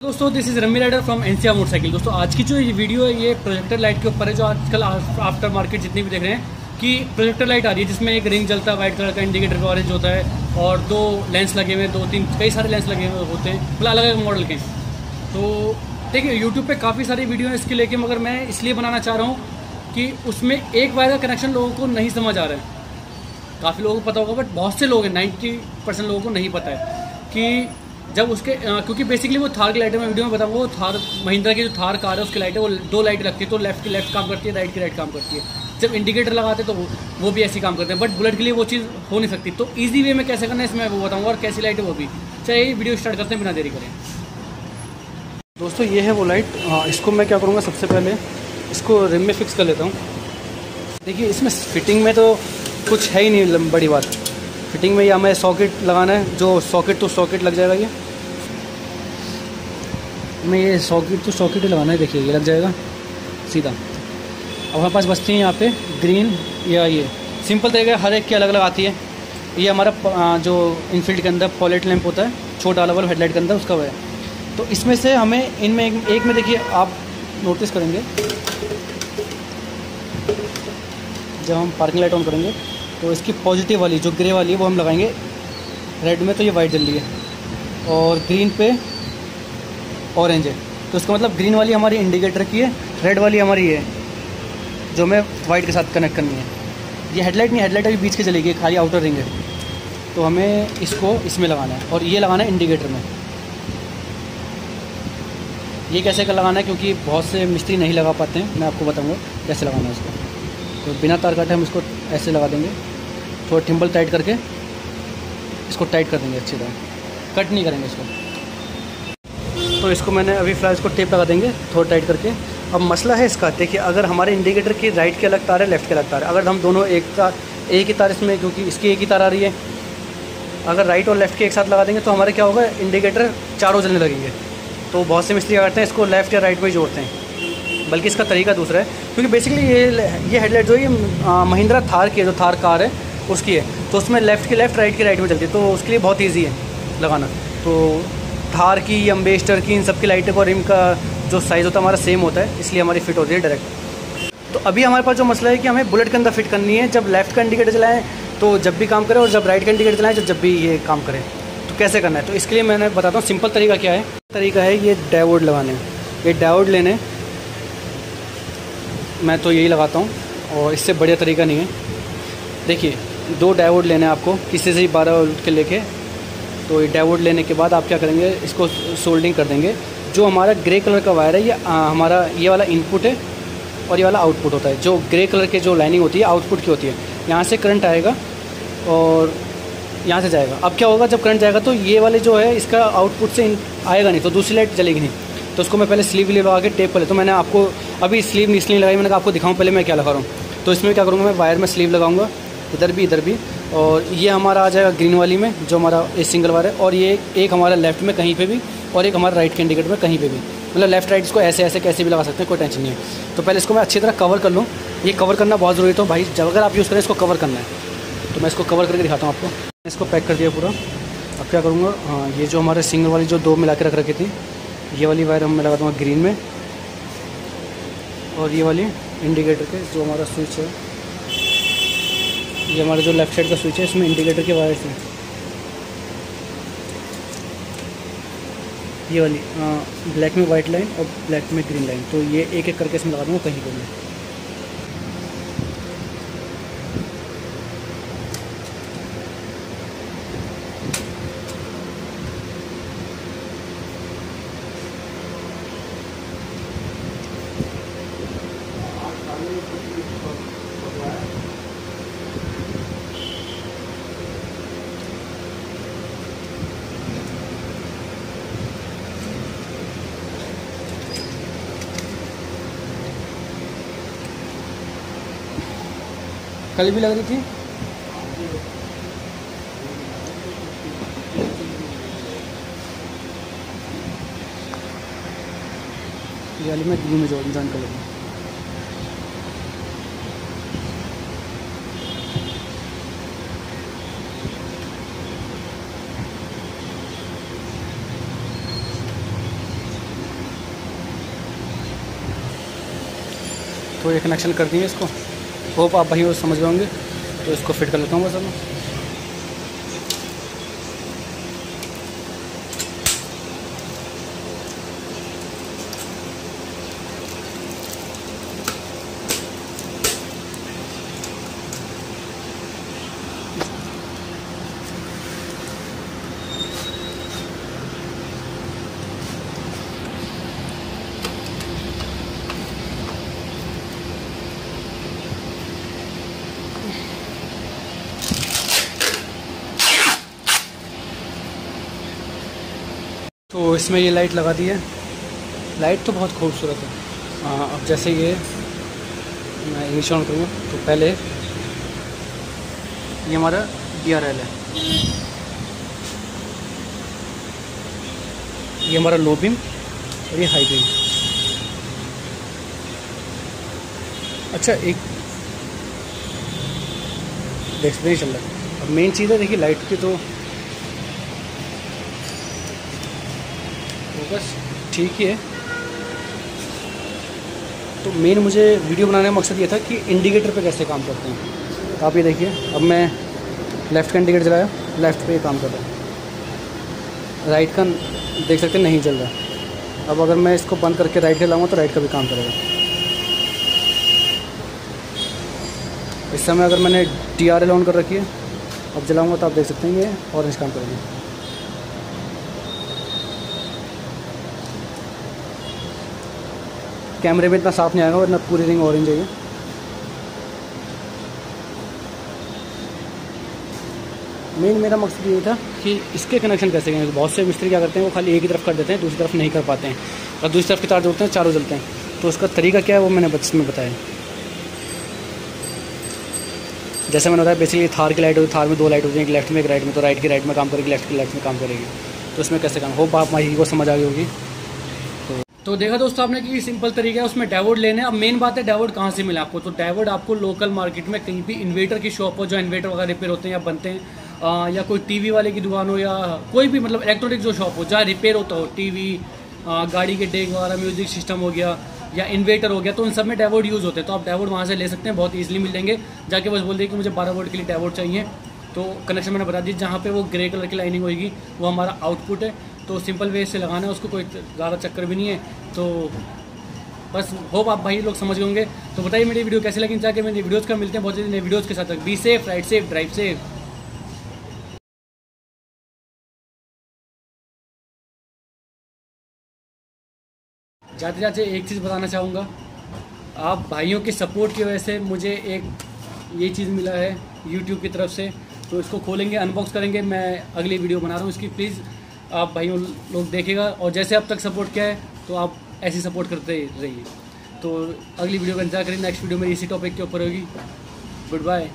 दोस्तों this is Rami rider from NCR motorcycle दोस्तों, आज की जो ये वीडियो है, ये प्रोजेक्टर लाइट के ऊपर है, जो आजकल आफ्टर मार्केट जितनी भी देख रहे हैं, कि प्रोजेक्टर लाइट आ रही है, जिसमें एक रिंग जलता है वाइट कलर का इंडिकेटर का ऑरेंज होता है, और दो लेंस लगे हुए हैं, दो तीन, कई सारे लेंस लगे हुए होते हैं मतलब अलग अलग मॉडल के। तो देखिए यूट्यूब पर काफ़ी सारी वीडियो है इसके लेके, मगर मैं इसलिए बनाना चाह रहा हूँ कि उसमें एक वायर का कनेक्शन लोगों को नहीं समझ आ रहा है। काफ़ी लोगों को पता होगा बट बहुत से लोग हैं नाइन्टी लोगों को नहीं पता है, कि जब उसके क्योंकि बेसिकली वो थार की लाइटें मैं वीडियो में बताऊँगा, वो थार महिंद्रा की जो थार कार है, उसकी लाइटें वो दो लाइट रखती है तो लेफ़्ट की लेफ़्ट काम करती है राइट की राइट काम करती है। जब इंडिकेटर लगाते तो वो भी ऐसी काम करते हैं बट बुलेट के लिए वो चीज़ हो नहीं सकती। तो ईजी वे में कैसे करना है, इसमें वो बताऊँगा, और कैसी लाइट है वो भी। चलिए वीडियो स्टार्ट करते हैं, बिना देरी करें। दोस्तों, ये है वो लाइट इसको मैं क्या करूँगा, सबसे पहले इसको रिम में फिक्स कर लेता हूँ। देखिए, इसमें फिटिंग में तो कुछ है ही नहीं बड़ी बात। फिटिंग में ये हमें सॉकेट लगाना है जो सॉकेट टू सॉकेट लग जाएगा ये? हमें ये सॉकेट टू सॉकेट ही लगाना है देखिए ये लग जाएगा सीधा। अब हमारे पास बचती है यहाँ पे ग्रीन या ये। सिंपल तरीके हर एक की अलग अलग आती है। ये हमारा जो इनफील्ड के अंदर पॉलेट लैंप होता है छोटा वाला हेडलाइट के अंदर उसका वो है। तो इसमें से हमें इनमें एक, एक में देखिए आप नोटिस करेंगे। जब हम पार्किंग लाइट ऑन करेंगे तो इसकी पॉजिटिव वाली, जो ग्रे वाली है, वो हम लगाएँगे। रेड में तो ये वाइट जल रही है। और ग्रीन पे ऑरेंज है। तो इसका मतलब ग्रीन वाली हमारी इंडिकेटर की है रेड वाली हमारी है जो हमें वाइट के साथ कनेक्ट करनी है। ये हेडलाइट नहीं हेडलाइट अभी बीच के चलेगी, खाली आउटर रिंग है। तो हमें इसको इसमें लगाना है, और ये लगाना है इंडिकेटर में। ये कैसे कर लगाना है, क्योंकि बहुत से मिस्त्री नहीं लगा पाते हैं, मैं आपको बताऊँगा कैसे लगाना है इसको। तो बिना तार काटे हम इसको ऐसे लगा देंगे। थोड़ा टिम्बल टाइट करके इसको टाइट कर देंगे अच्छी तरह। कट नहीं करेंगे इसको। तो इसको मैंने अभी फ़िलहाल इसको टेप लगा देंगे, थोड़ा टाइट करके। अब मसला है इसका, देखिए, अगर हमारे इंडिकेटर की राइट के अलग तार है, लेफ़्ट के अलग तार है। अगर हम दोनों एक तार एक ही तार इसमें, क्योंकि इसकी एक ही तार आ रही है, अगर राइट और लेफ़्ट के एक साथ लगा देंगे तो हमारे क्या होगा, इंडिकेटर चारों जलने लगेंगे। तो बहुत से मिस्त्री करते हैं, इसको लेफ़्ट या राइट में जोड़ते हैं। बल्कि इसका तरीका दूसरा है, क्योंकि बेसिकली ये ये हेडलाइट जो है महिंद्रा थार की जो थार कार है उसकी है। तो उसमें लेफ़्ट की लेफ़्ट राइट की राइट में चलती है। तो उसके लिए बहुत ईजी है लगाना। तो थार की अम्बेस्टर की, इन सब की लाइटें और का जो साइज़ होता है, हमारा सेम होता है। इसलिए हमारी फिट होती है डायरेक्ट तो अभी हमारे पास जो मसला है कि हमें बुलेट के अंदर फिट करनी है। जब लेफ़्ट का इंडिकेटर चलाएँ तो जब भी काम करें और जब राइट का इंडिकेटर चलाएँ तो जब भी ये काम करें। तो कैसे करना है? तो इसके लिए मैंने बताता हूँ सिंपल तरीका क्या है। तरीका है ये डायोड लगाने। ये डायोड लेने, मैं तो यही लगाता हूँ और इससे बढ़िया तरीका नहीं है। देखिए दो डायोड लेने आपको किसी से ही बारह वोल्ट के लेके। तो ये डायोड लेने के बाद आप क्या करेंगे इसको सोल्डिंग कर देंगे। जो हमारा ग्रे कलर का वायर है ये आ, हमारा ये वाला इनपुट है और ये वाला आउटपुट होता है। जो ग्रे कलर के जो लाइनिंग होती है आउटपुट की होती है। यहाँ से करंट आएगा और यहाँ से जाएगा। अब क्या होगा जब करंट जाएगा तो ये वाले जो है इसका आउटपुट से आएगा नहीं तो दूसरी लाइट जलेगी नहीं। तो उसको मैं पहले स्लीव लगा के टेप कर तो मैंने आपको अभी स्लीव इसलिए लगाई मैंने आपको दिखाऊँ पहले मैं क्या लगा रहा हूँ। तो इसमें क्या करूँगा मैं वायर में स्लीव लगाऊँगा। इधर भी इधर भी। और ये हमारा आ जाएगा ग्रीन वाली में, जो हमारा ए सिंगल वायर है। और ये एक हमारा लेफ़्ट में कहीं पे भी, और एक हमारा राइट के इंडिकेटर में कहीं पे भी। मतलब लेफ़्ट राइट इसको ऐसे ऐसे, कैसे भी लगा सकते हैं, कोई टेंशन नहीं है। तो पहले इसको मैं अच्छी तरह कवर कर लूँ। ये कवर करना बहुत ज़रूरी तो भाई, जब अगर आप यूज़ करें इसको कवर करना है। तो मैं इसको कवर करके दिखाता हूँ आपको। इसको पैक कर दिया पूरा। अब क्या करूँगा? हाँ ये जो हमारे सिंगल वाली जो दो मिला के रख रखी थी, ये वाली वायर हम लगा दूँगा ग्रीन में। और ये वाली इंडिकेटर के, जो हमारा स्विच है। ये हमारा जो लेफ़्ट साइड का स्विच है, इसमें इंडिकेटर के वायर्स हैं। ये वाली ब्लैक में वाइट लाइन और ब्लैक में ग्रीन लाइन तो ये एक एक करके इसमें लगा दूँगा, कहीं पर मैं कली भी लग रही थी? जाली में ग्रीन में जान कनेक्शन कर तो दिए इसको? होप आप भाई वो समझ गए होंगे तो इसको फिट कर लेता हूँ बस मैं। तो इसमें ये लाइट लगा दी है। लाइट तो बहुत खूबसूरत है। हाँ अब जैसे ये मैं इंग्लिश ऑन करूँगा तो पहले ये हमारा डी आर एल है। ये हमारा लो बीम और ये हाई बीम अच्छा एक देख नहीं चल रहा अब मेन चीज़ है, देखिए लाइट की तो बस ठीक ही है। तो मेन मुझे वीडियो बनाने का मकसद ये था कि इंडिकेटर पे कैसे काम करते हैं। तो आप ये देखिए, अब मैं लेफ़्ट का इंडिकेटर चलाया लेफ़्ट पे ये काम कर रहा है। राइट का देख सकते हैं, नहीं चल रहा। अब अगर मैं इसको बंद करके राइट का लाऊँगा तो राइट का भी काम करेगा। इस समय अगर मैंने डी आर ऑन कर रखी है, अब जलाऊँगा तो आप देख सकते हैं ये ऑरेंज काम करेगा। कैमरे में इतना साफ़ नहीं आएगा, वरना पूरी रिंग ऑरेंज है मेन मेरा मकसद ये था कि इसके कनेक्शन कैसे करेंगे बहुत से मिस्त्री क्या करते हैं, वो खाली एक ही तरफ़ कर देते हैं, दूसरी तरफ़ नहीं कर पाते हैं। और दूसरी तरफ़ के तार जोड़ते हैं, चारों जलते हैं। तो उसका तरीका क्या है, वो मैंने बच्चे में बताया। जैसे मैंने बताया बेसिकली थार की लाइट होगी, थार में दो लाइट होती है एक लेफ़्ट में एक राइट में तो राइट की राइट में काम करेगी लेफ़्ट की लेफ़्ट में काम करेगी। तो उसमें कैसे काम? होप आप माही को समझ आ गई होगी। तो देखा दोस्तों आपने कि सिंपल तरीका है उसमें डायवर्ड लेने अब मेन बात है डायवर्ड कहाँ से मिला आपको? तो डायवर्ड आपको लोकल मार्केट में कहीं भी इन्वेटर की शॉप हो जो इन्वेटर वगैरह रिपेयर होते हैं या बनते हैं आ, या कोई टीवी वाले की दुकान हो या कोई भी मतलब इलेक्ट्रॉनिक जो शॉप हो जहाँ रिपेयर होता हो टीवी गाड़ी के डेक वगैरह म्यूज़िक सिस्टम हो गया या इन्वेटर हो गया तो उन सब में डायवर्ड यूज़ होते हैं। तो आप डायवर्ड वहाँ से ले सकते हैं बहुत ईजिली मिल जाएँगे। जाके बस बोल दिए कि मुझे बारह वोल्ट के लिए डायवर्ड चाहिए। तो कनेक्शन मैंने बता दी जहाँ पे वो ग्रे कलर की लाइनिंग होगी वो हमारा आउटपुट है। तो सिंपल वे से लगाना है, उसको कोई ज़्यादा चक्कर भी नहीं है। तो बस होप आप भाई लोग समझ गए होंगे। तो बताइए मेरी वीडियो कैसे लगी, जाके मेरी वीडियोज़ का मिलते हैं, बहुत जल्दी नई वीडियोज़ के साथ। Be safe ride safe drive safe जाते जाते एक चीज़ बताना चाहूँगा। आप भाइयों के सपोर्ट की वजह से मुझे एक ये चीज़ मिला है यूट्यूब की तरफ़ से। तो इसको खोलेंगे अनबॉक्स करेंगे। मैं अगली वीडियो बना रहा हूँ इसकी प्लीज़ आप भाइयों लोग देखेगा और जैसे अब तक सपोर्ट किया है तो आप ऐसी सपोर्ट करते रहिए। तो अगली वीडियो का इंतज़ार करें। नेक्स्ट वीडियो में इसी टॉपिक के ऊपर होगी। Good bye